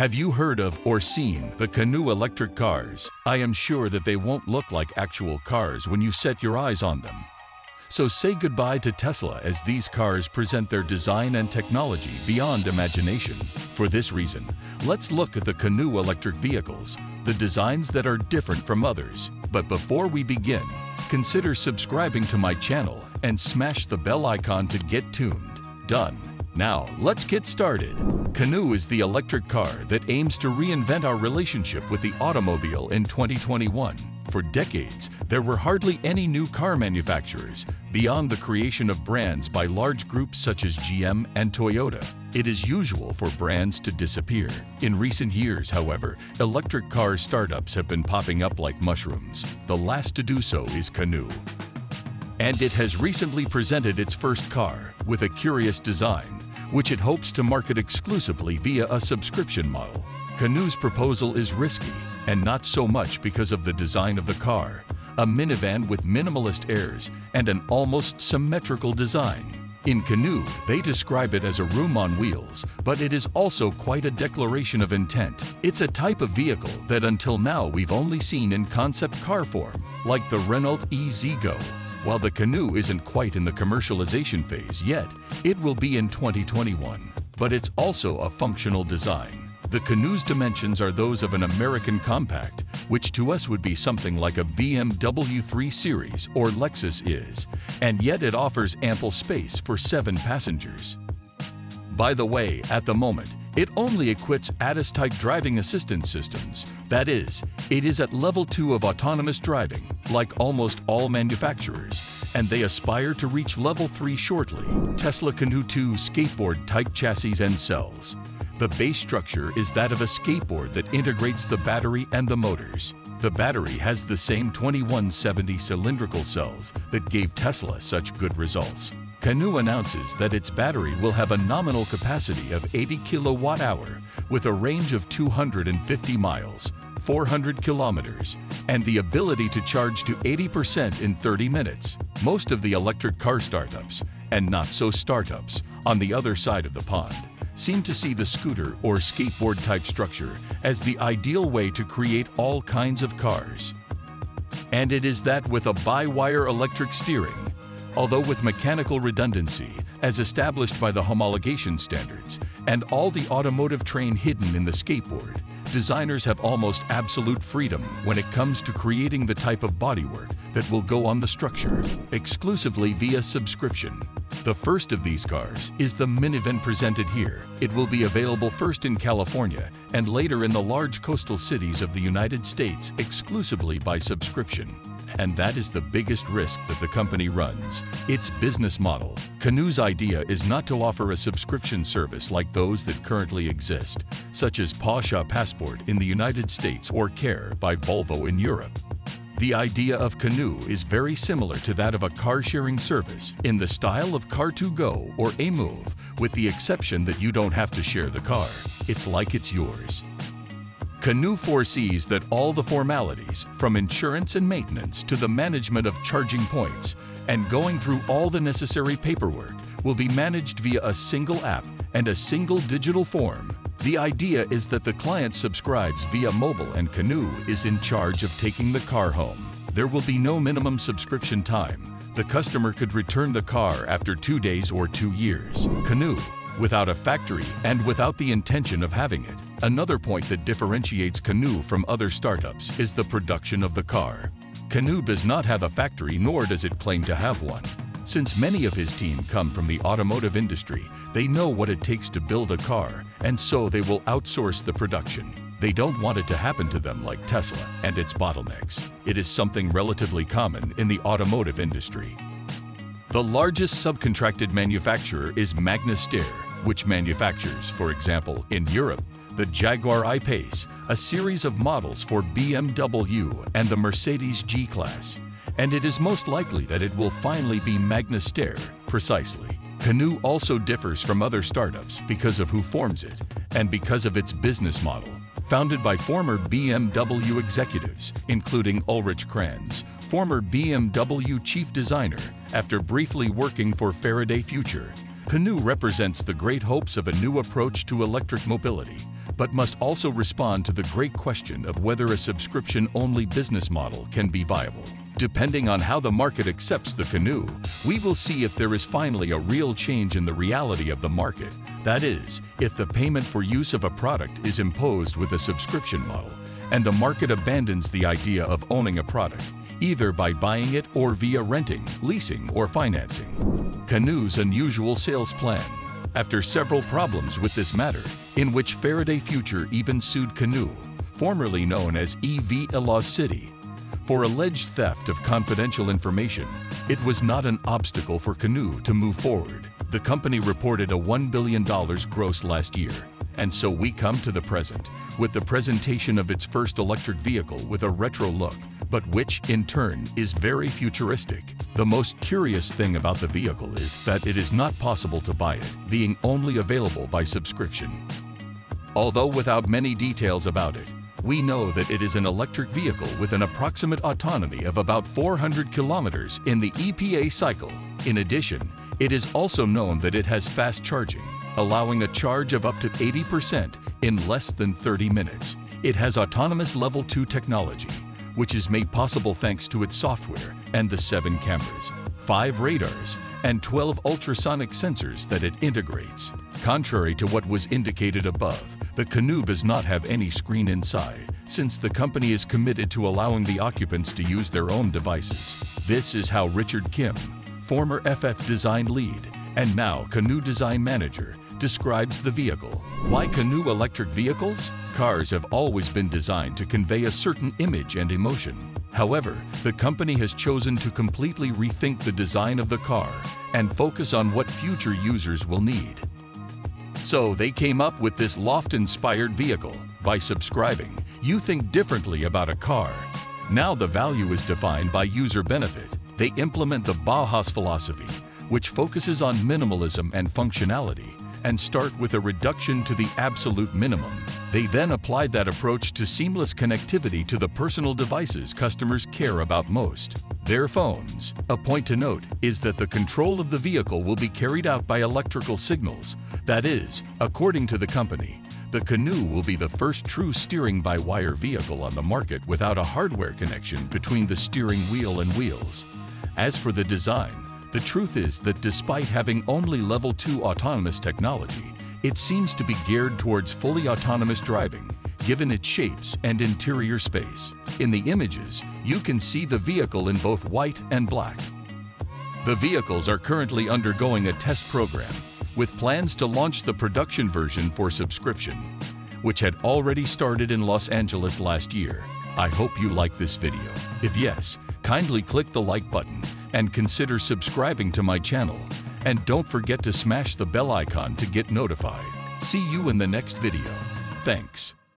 Have you heard of or seen the Canoo electric cars? I am sure that they won't look like actual cars when you set your eyes on them. So say goodbye to Tesla as these cars present their design and technology beyond imagination. For this reason, let's look at the Canoo electric vehicles, the designs that are different from others. But before we begin, consider subscribing to my channel and smash the bell icon to get tuned. Done. Now, let's get started. Canoo is the electric car that aims to reinvent our relationship with the automobile in 2021. For decades, there were hardly any new car manufacturers beyond the creation of brands by large groups such as GM and Toyota. It is usual for brands to disappear. In recent years, however, electric car startups have been popping up like mushrooms. The last to do so is Canoo. And it has recently presented its first car with a curious design, which it hopes to market exclusively via a subscription model. Canoo's proposal is risky, and not so much because of the design of the car, a minivan with minimalist airs and an almost symmetrical design. In Canoo, they describe it as a room on wheels, but it is also quite a declaration of intent. It's a type of vehicle that until now we've only seen in concept car form, like the Renault E-Z-GO. While the Canoo isn't quite in the commercialization phase yet, it will be in 2021. But it's also a functional design. The Canoo's dimensions are those of an American compact, which to us would be something like a BMW 3 Series or Lexus IS, and yet it offers ample space for seven passengers. By the way, at the moment, it only equips ADAS-type driving assistance systems. That is, it is at level 2 of autonomous driving, like almost all manufacturers, and they aspire to reach level 3 shortly. Tesla can do 2 skateboard-type chassis and cells. The base structure is that of a skateboard that integrates the battery and the motors. The battery has the same 2170 cylindrical cells that gave Tesla such good results. Canoo announces that its battery will have a nominal capacity of 80 kilowatt hour with a range of 250 miles, 400 kilometers, and the ability to charge to 80% in 30 minutes. Most of the electric car startups, and not so startups, on the other side of the pond, seem to see the scooter or skateboard type structure as the ideal way to create all kinds of cars. And it is that with a by-wire electric steering, although with mechanical redundancy as established by the homologation standards and all the automotive train hidden in the skateboard, designers have almost absolute freedom when it comes to creating the type of bodywork that will go on the structure, exclusively via subscription. The first of these cars is the minivan presented here. It will be available first in California and later in the large coastal cities of the United States exclusively by subscription. And that is the biggest risk that the company runs. Its business model. Canoo's idea is not to offer a subscription service like those that currently exist, such as Porsche Passport in the United States or Care by Volvo in Europe. The idea of Canoo is very similar to that of a car-sharing service in the style of Car2Go or Amove, with the exception that you don't have to share the car. It's like it's yours. Canoo foresees that all the formalities, from insurance and maintenance to the management of charging points, and going through all the necessary paperwork, will be managed via a single app and a single digital form the idea is that the client subscribes via mobile and Canoo is in charge of taking the car home. There will be no minimum subscription time. The customer could return the car after two days or two years. Canoo, without a factory and without the intention of having it. Another point that differentiates Canoo from other startups is the production of the car. Canoo does not have a factory nor does it claim to have one. Since many of his team come from the automotive industry, they know what it takes to build a car, and so they will outsource the production. They don't want it to happen to them like Tesla and its bottlenecks. It is something relatively common in the automotive industry. The largest subcontracted manufacturer is Magna Steyr, which manufactures, for example, in Europe, the Jaguar I-Pace, a series of models for BMW and the Mercedes G-Class and it is most likely that it will finally be Magna Steyr, precisely. Canoo also differs from other startups because of who forms it and because of its business model. Founded by former BMW executives, including Ulrich Kranz, former BMW chief designer, after briefly working for Faraday Future, Canoo represents the great hopes of a new approach to electric mobility but must also respond to the great question of whether a subscription-only business model can be viable. Depending on how the market accepts the Canoo, we will see if there is finally a real change in the reality of the market. That is, if the payment for use of a product is imposed with a subscription model, and the market abandons the idea of owning a product, either by buying it or via renting, leasing, or financing. Canoo's unusual sales plan. After several problems with this matter, in which Faraday Future even sued Canoo, formerly known as EV City, for alleged theft of confidential information, it was not an obstacle for Canoo to move forward. The company reported a $1 billion gross last year. And so we come to the present, with the presentation of its first electric vehicle with a retro look, but which, in turn, is very futuristic. The most curious thing about the vehicle is that it is not possible to buy it, being only available by subscription. Although without many details about it, we know that it is an electric vehicle with an approximate autonomy of about 400 kilometers in the EPA cycle. In addition, it is also known that it has fast charging, allowing a charge of up to 80% in less than 30 minutes. It has autonomous level 2 technology, which is made possible thanks to its software and the seven cameras, five radars, and 12 ultrasonic sensors that it integrates. Contrary to what was indicated above, the Canoo does not have any screen inside, since the company is committed to allowing the occupants to use their own devices. This is how Richard Kim, former FF Design lead and now Canoo Design Manager, describes the vehicle. Why Canoo electric vehicles? Cars have always been designed to convey a certain image and emotion. However, the company has chosen to completely rethink the design of the car and focus on what future users will need. So they came up with this loft-inspired vehicle. By subscribing, you think differently about a car. Now the value is defined by user benefit. They implement the Bauhaus philosophy, which focuses on minimalism and functionality, and start with a reduction to the absolute minimum. They then applied that approach to seamless connectivity to the personal devices customers care about most, their phones. A point to note is that the control of the vehicle will be carried out by electrical signals. That is, according to the company, the Canoo will be the first true steering-by-wire vehicle on the market without a hardware connection between the steering wheel and wheels. As for the design, the truth is that despite having only Level 2 autonomous technology, it seems to be geared towards fully autonomous driving, given its shapes and interior space. In the images, you can see the vehicle in both white and black. The vehicles are currently undergoing a test program, with plans to launch the production version for subscription, which had already started in Los Angeles last year. I hope you like this video. If yes, kindly click the like button and consider subscribing to my channel. And don't forget to smash the bell icon to get notified. See you in the next video. Thanks.